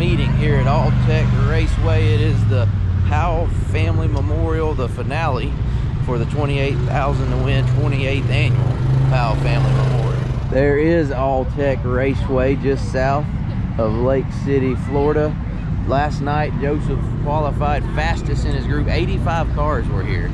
meeting here at All Tech Raceway. It is the Powell Family Memorial, the finale for the 28,000 to win 28th annual Powell Family Memorial. There is All Tech Raceway just south of Lake City, Florida. Last night, Joseph qualified fastest in his group. 85 cars were here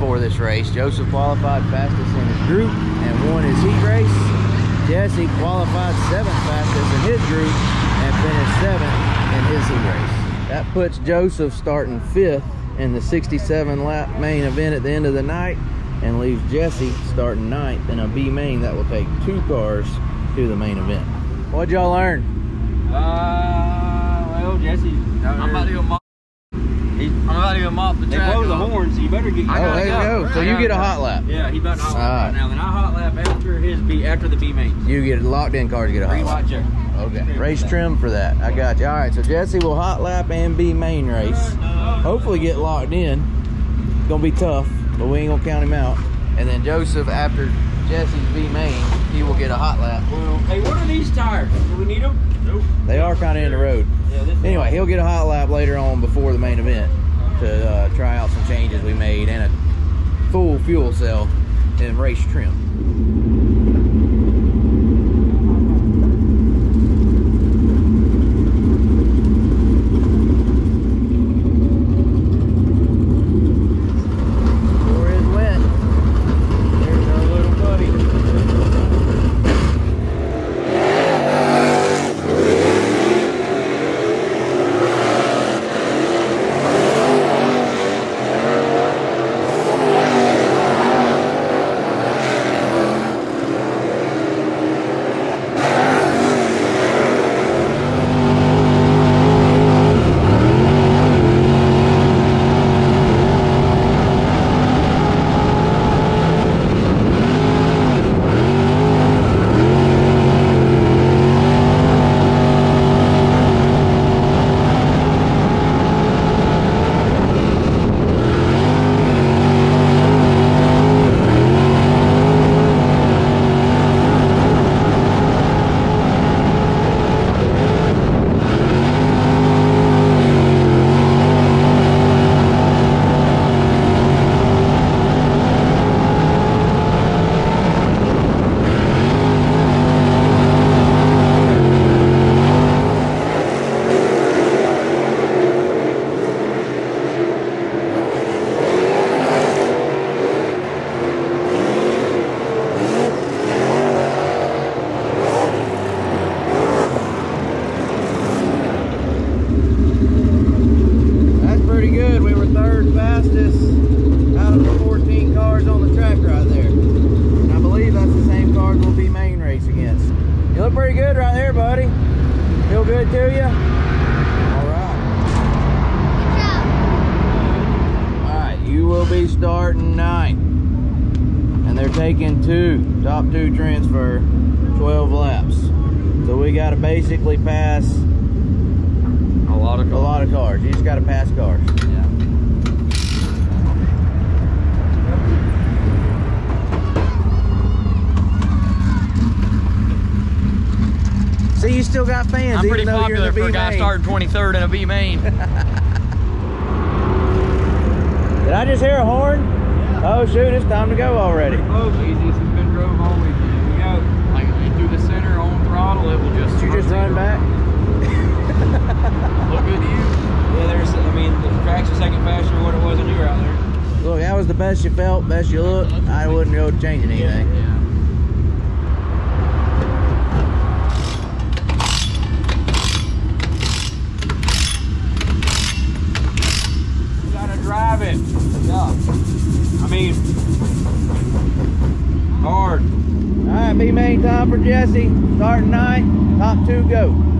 for this race. Joseph qualified fastest in his group and won his heat race. Jesse qualified seventh fastest in his group finished seventh in his heat race. That puts Joseph starting fifth in the 67 lap main event at the end of the night and leaves Jesse starting ninth in a B main that will take two cars to the main event. What'd y'all learn? Uh, well, Jesse, I'm about to go mop. I'm about to go mop the they blow the off. horn, so you better get. I Oh, gotta there you go. go. So you get a hot lap. Yeah, he about to hot lap right now. Then I hot lap after his B after the B main. You get locked in cars get a hot Green lap. check. Okay. Race trim for that. I got you. All right. So Jesse will hot lap and be main race. Hopefully get locked in. It's gonna be tough, but we ain't gonna count him out. And then Joseph, after Jesse's B main, he will get a hot lap. Well, hey, what are these tires? Do we need them? Nope. They are kind of in the road. Yeah, this Anyway, he'll get a hot lap later on before the main event to uh, try out some changes we made and a full fuel cell and race trim. Starting ninth. And they're taking two, top two transfer, 12 laps. So we got to basically pass A lot of a lot of cars. You just got to pass cars. Yeah. See, you still got fans. I'm even pretty you're in popular the for a guy B-main. starting 23rd in a B main. Did I just hear a horn? Oh shoot, it's time to go already. Oh, close. Easiest has been drove all weekend. Here we go. like through the center on throttle, it will just. Did you just run back? Look good to you. Yeah, there's. I mean, the track's a second faster than what it was when you were out there. Look, that was the best you felt, best you looked. I wouldn't go changing anything. Yeah. You gotta drive it. Yeah. I mean, hard. All right, B for Jesse. Starting ninth, top two go.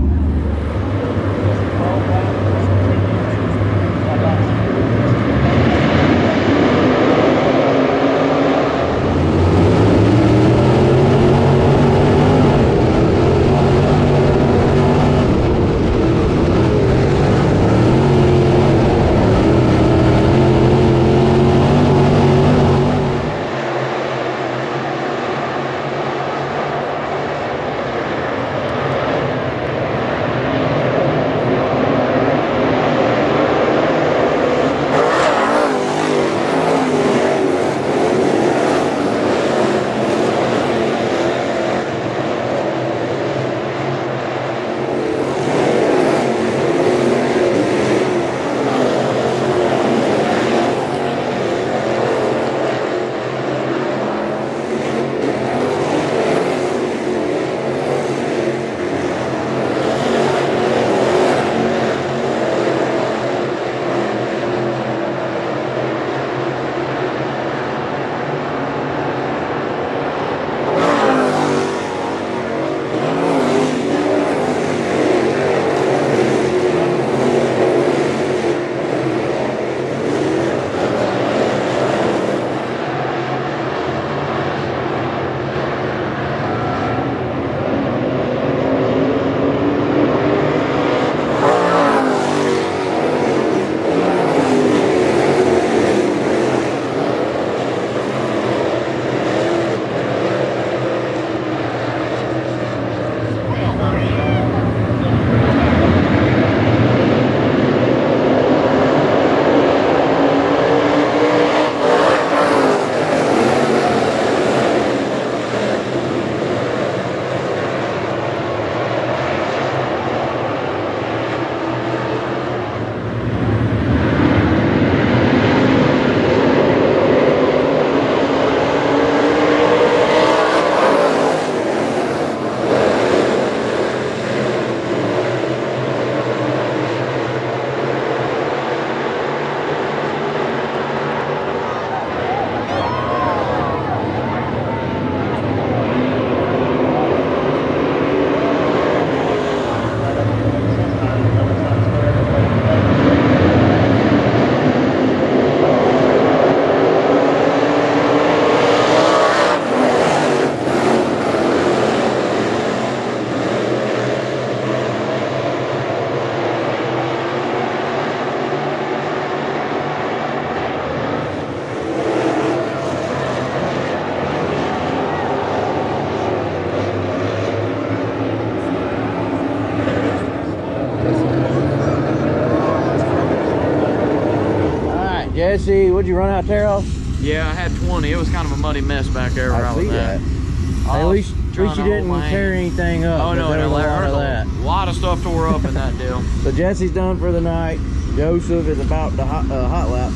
Jesse, what'd you run out there off? Yeah, I had 20. It was kind of a muddy mess back there where I, I was at. Hey, at least, at least you didn't my tear anything up. Oh, no, there no, was a there lot of was that. a lot of stuff tore up in that deal. So Jesse's done for the night. Joseph is about to hot, uh, hot lap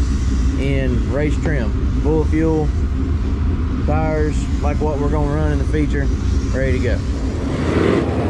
in race trim. Full of fuel, tires, like what we're gonna run in the feature, ready to go.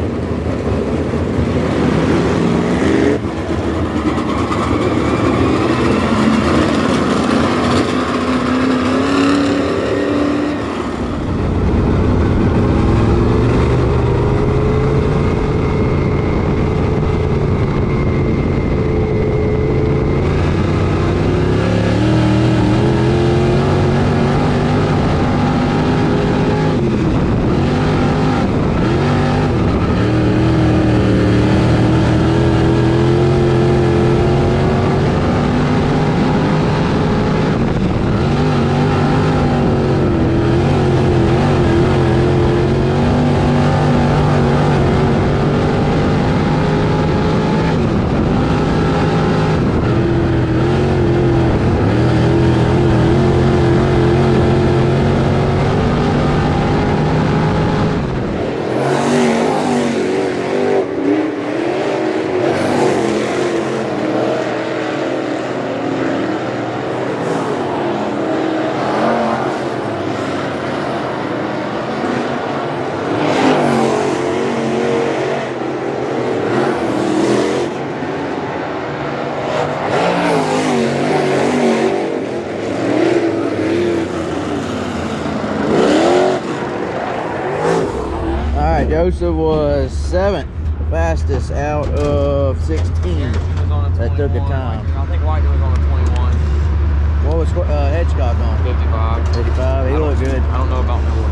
Right, was seventh, fastest out of 16. He was on a That took a time. I think White was on a 21, What was uh, Hedgecock on? 55. 55. He looked good. I don't know about Miller.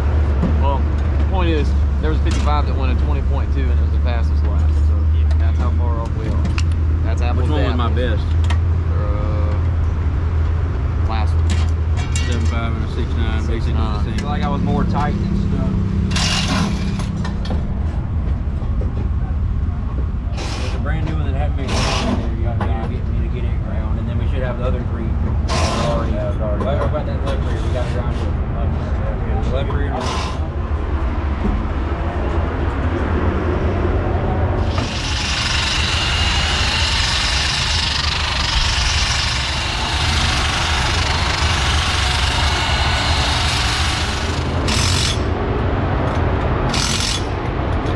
Well, the point is, there was a 55 that went a 20.2 and it was the fastest lap. So that's how far off we are. That's apples Which to one was my apples. best? Uh, last one. Seven five and a six nine, basically Uh, the I same. feel like I was more tight and stuff. There's a brand new one that hadn't been ground in there. You got to get me to get it ground, and then we should have the other three already. already. What about that left rear? We got to ground it. The left rear.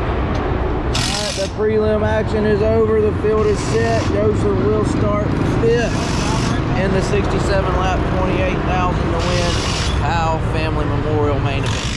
Alright, the prelim action is over. The field is set. Joseph will start fifth in the 67 lap, 28,000 to win. Powell Family Memorial main event.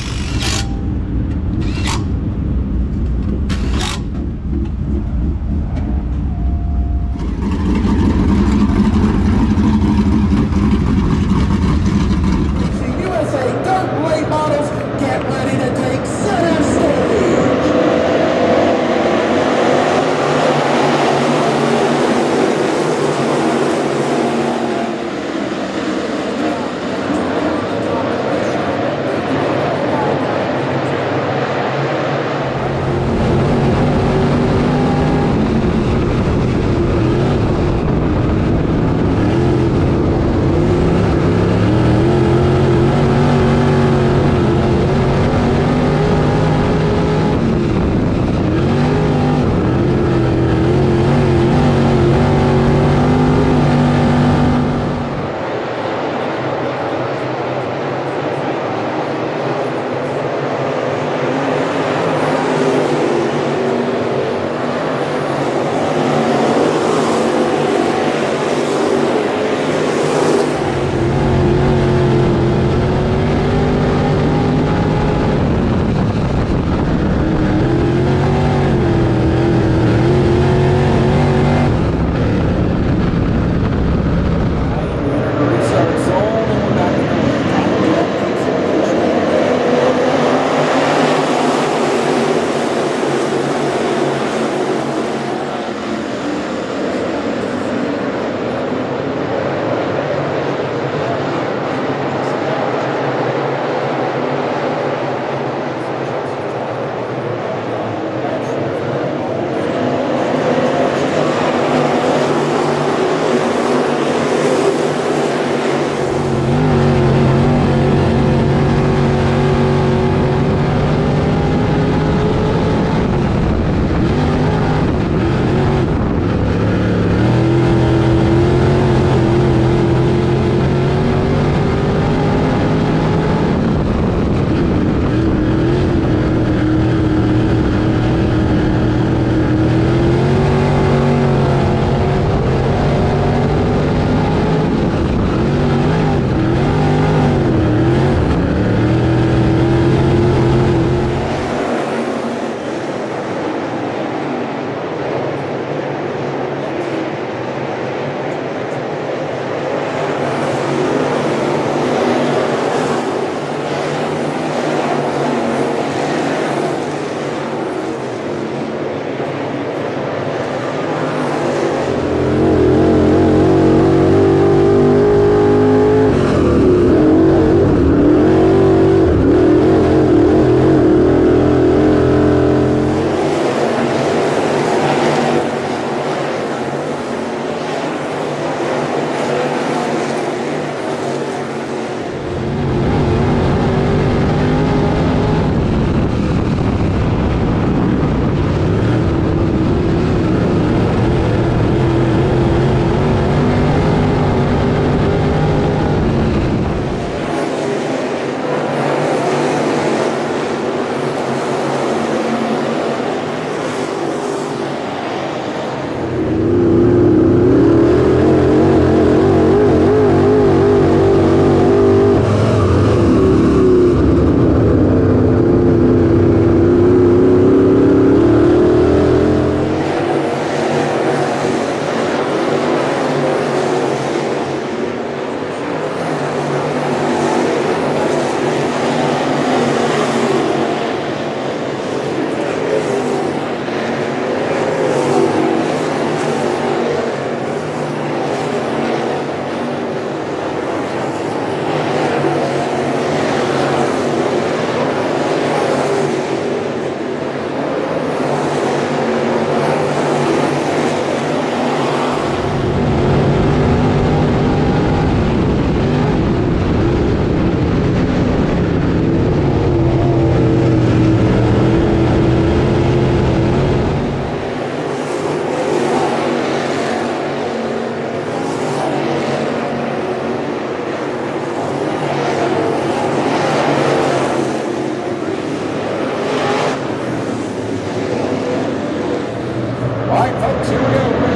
Thank go.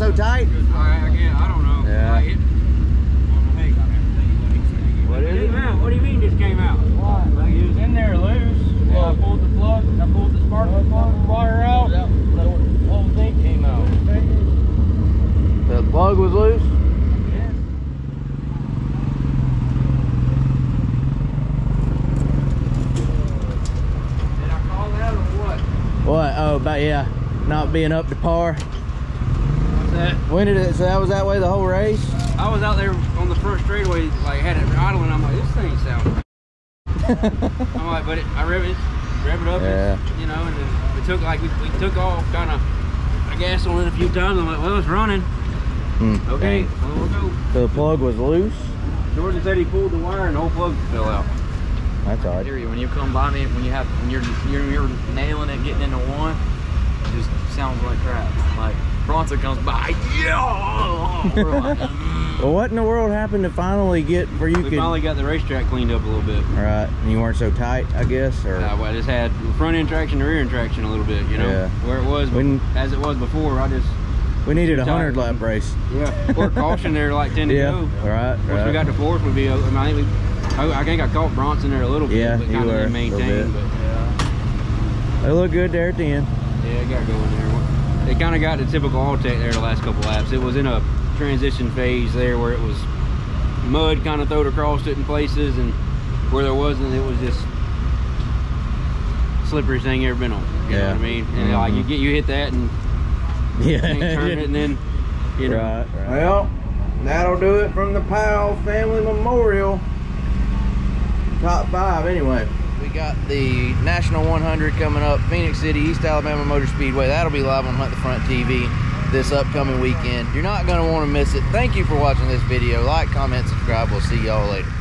so tight? I, again, I don't know. Yeah. Like it, what is it? Out. What do you mean just came out? Why? Like it was in there loose. Yeah. I pulled the plug. I pulled the spark plug, plug wire out. Yeah. The whole thing came out. The plug was loose? Yeah. Did I call that or what? What? Oh, about yeah, not being up to par. What's that? When did it? So that was that way the whole race. I was out there on the front straightaway, like had it idling. I'm like, this thing sounds. I'm like, but it, I rev it, rev it up, Yeah. and, you know, and then we took like we, we took off, kind of. I gassed on it a few times. I'm like, well, it's running. Hmm, Okay, well, we'll go. So the plug was loose. Jordan said he pulled the wire and the whole plug fell out. That's I odd. hear you. When you come by me, when you have, when you're, you're, you're nailing it, getting into one, it just sounds like crap. Like Bronson comes by, yeah. Well, what in the world happened to finally get where you We could? finally got the racetrack cleaned up a little bit. Right, and you weren't so tight, I guess, or Uh, well, I just had front end traction, rear end traction a little bit, you know, Yeah. where it was When- as it was before. I just we needed a hundred lap race. yeah, or caution there like ten to Yeah, go. right, Once right. we got to fourth, we'd be. I, mean, I think we, I, think I caught Bronson there a little bit, Yeah, but you kind of were, didn't a little bit. But They look good there at the end. yeah, I got going there. They kind of got the typical Alltech there the last couple laps. It was in a transition phase there where it was mud kind of throwed across it in places, and where there wasn't, it was just slipperyest thing you ever been on. You know Yeah. what I mean? And like you Mhm. get you hit that and Yeah. can't turn it, and then you know. Right, right. Well, that'll do it from the Powell Family Memorial. Top five, anyway. We got the National 100 coming up, Phenix City, East Alabama Motor Speedway. That'll be live on Hunt the Front TV this upcoming weekend. You're not going to want to miss it. Thank you for watching this video. Like, comment, subscribe. We'll see y'all later.